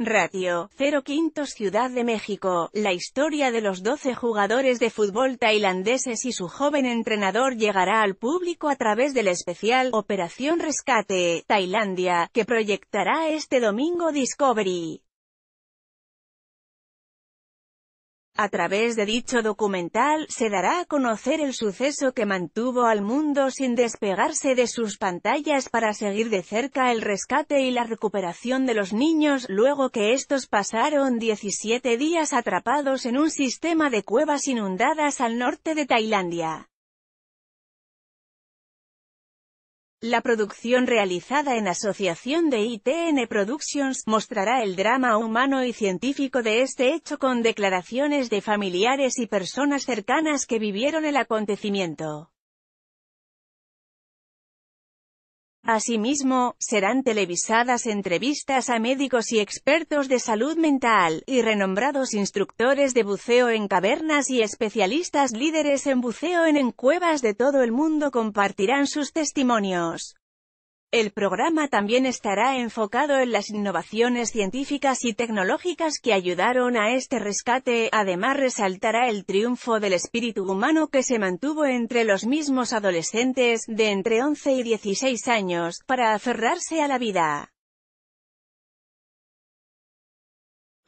Ratio, 0 quintos Ciudad de México, la historia de los 12 jugadores de fútbol tailandeses y su joven entrenador llegará al público a través del especial Operación Rescate, Tailandia, que proyectará este domingo Discovery. A través de dicho documental, se dará a conocer el suceso que mantuvo al mundo sin despegarse de sus pantallas para seguir de cerca el rescate y la recuperación de los niños, luego que estos pasaron 17 días atrapados en un sistema de cuevas inundadas al norte de Tailandia. La producción realizada en asociación de ITN Productions mostrará el drama humano y científico de este hecho con declaraciones de familiares y personas cercanas que vivieron el acontecimiento. Asimismo, serán televisadas entrevistas a médicos y expertos de salud mental, y renombrados instructores de buceo en cavernas y especialistas líderes en buceo en, cuevas de todo el mundo compartirán sus testimonios. El programa también estará enfocado en las innovaciones científicas y tecnológicas que ayudaron a este rescate, además resaltará el triunfo del espíritu humano que se mantuvo entre los mismos adolescentes, de entre 11 y 16 años, para aferrarse a la vida.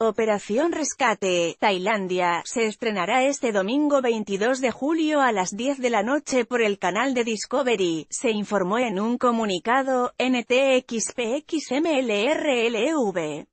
Operación Rescate, Tailandia, se estrenará este domingo 22 de julio a las 10 de la noche por el canal de Discovery, se informó en un comunicado, NTXPXMLRLV.